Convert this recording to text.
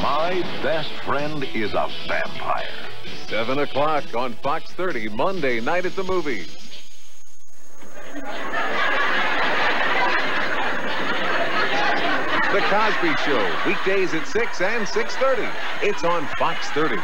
My best friend is a vampire. 7 o'clock on Fox 30, Monday night at the movies. The Cosby Show, weekdays at 6 and 6.30. It's on Fox 30.